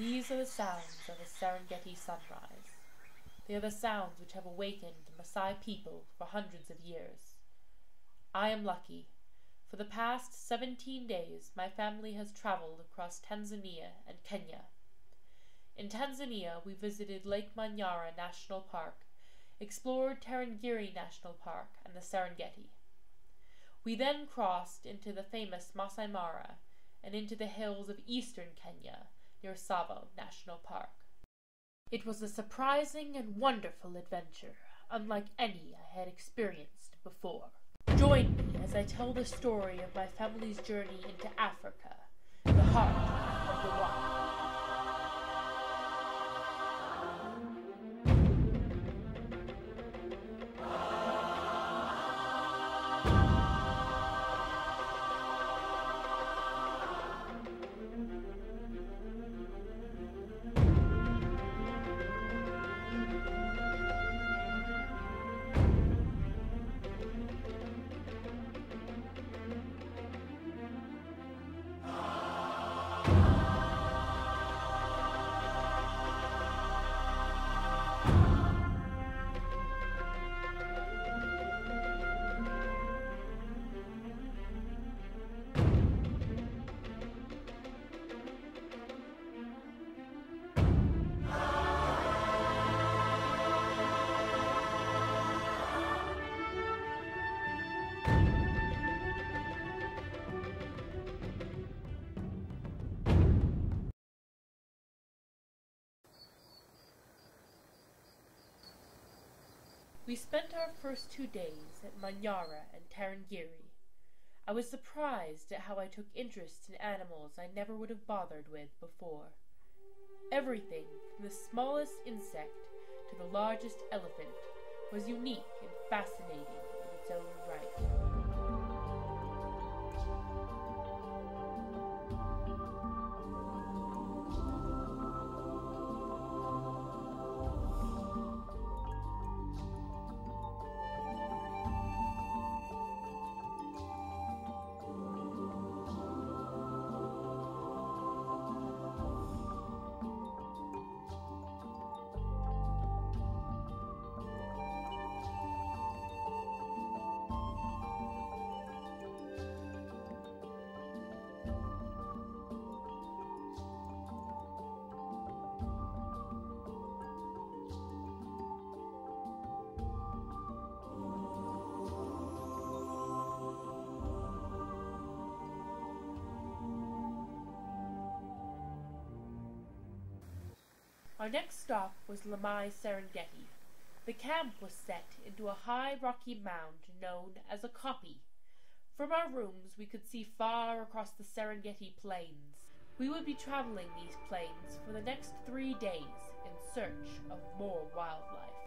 These are the sounds of the Serengeti sunrise. They are the sounds which have awakened the Maasai people for hundreds of years. I am lucky. For the past seventeen days my family has traveled across Tanzania and Kenya. In Tanzania we visited Lake Manyara National Park, explored Tarangire National Park and the Serengeti. We then crossed into the famous Masai Mara and into the hills of eastern Kenya near Tsavo National Park. It was a surprising and wonderful adventure, unlike any I had experienced before. Join me as I tell the story of my family's journey into Africa, the heart of the wild. We spent our first two days at Manyara and Tarangire. I was surprised at how I took interest in animals I never would have bothered with before. Everything, from the smallest insect to the largest elephant, was unique and fascinating in its own right. Our next stop was Lamai Serengeti. The camp was set into a high rocky mound known as a koppie. From our rooms we could see far across the Serengeti plains. We would be traveling these plains for the next three days in search of more wildlife.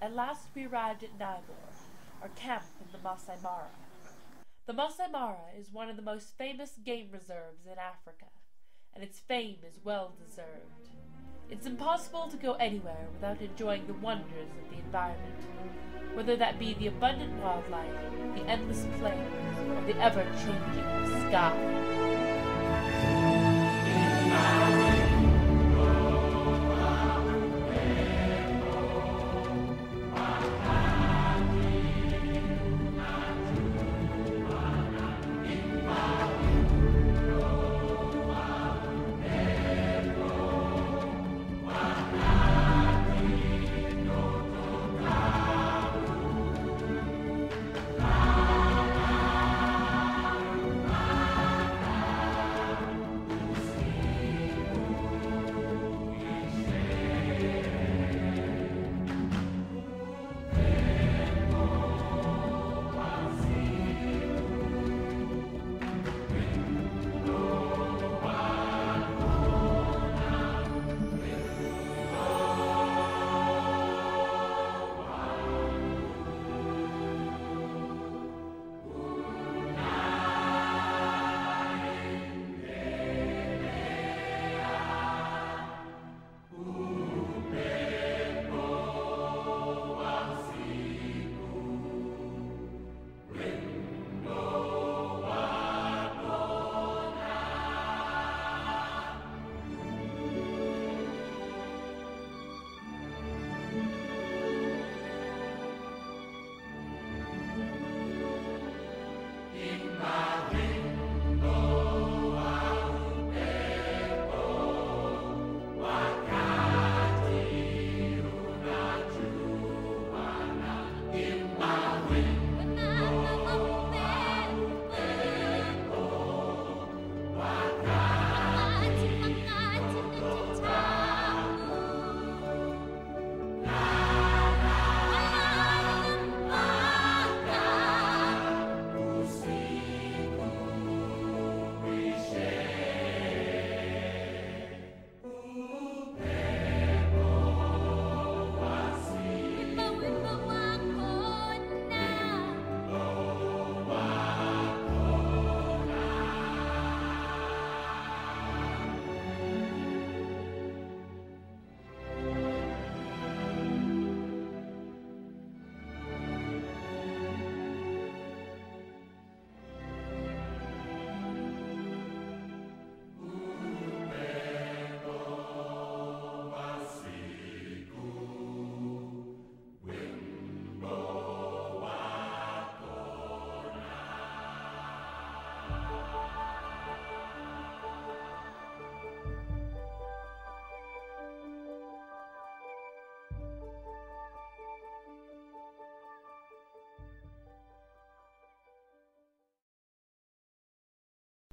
At last we arrived at Nibor, our camp in the Masai Mara. The Masai Mara is one of the most famous game reserves in Africa, and its fame is well deserved. It's impossible to go anywhere without enjoying the wonders of the environment, whether that be the abundant wildlife, the endless plains, or the ever changing sky.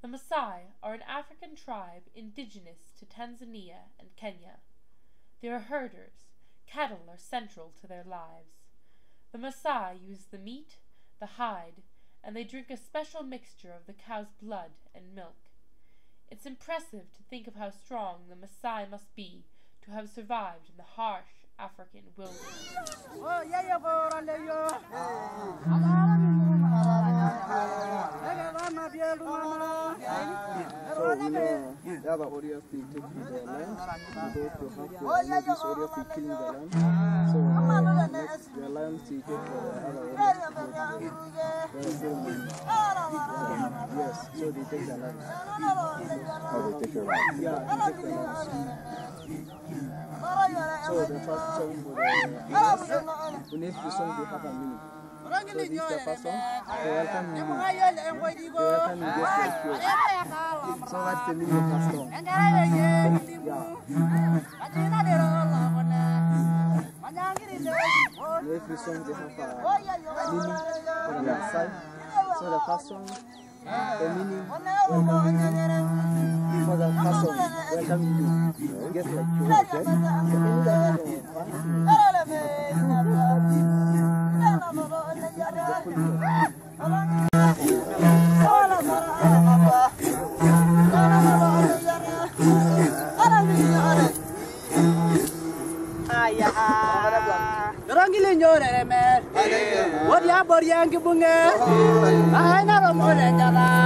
The Maasai are an African tribe indigenous to Tanzania and Kenya. They are herders. Cattle are central to their lives. The Maasai use the meat, the hide, and they drink a special mixture of the cow's blood and milk. It's impressive to think of how strong the Maasai must be to have survived in the harsh African wilderness. So we know the other warriors they take their land, they go to have to know these warriors they killing the land. So uh, next their land they take for the other warriors to go to the the ceremony. Yes, so they take the land. How they take your land? Yeah, they take the land. So the first song for the beneath the song they have a meaning. So the first song. You. They welcome you just like you. So that's the meaning of the song. Yeah. In every song they have a meaning for the side. So the first song, the meaning welcome you. For the first song, welcome you. Just like you. Okay? Ada bunge aina ro ya ya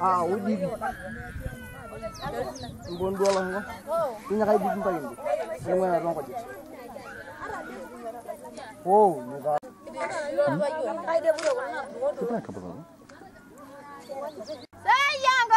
Ah, uji. Imbon dua lang ko. Hindi Wow, Sayang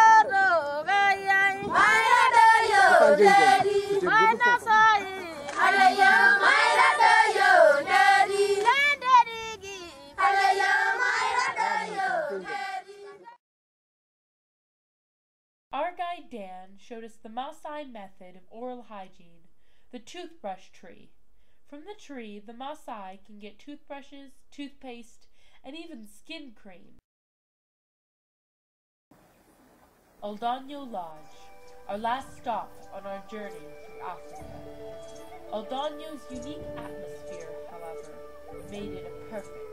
showed us the Maasai method of oral hygiene, the toothbrush tree. From the tree, the Maasai can get toothbrushes, toothpaste, and even skin cream. Ol Donyo Lodge, our last stop on our journey through Africa. Ol Donyo's unique atmosphere, however, made it a perfect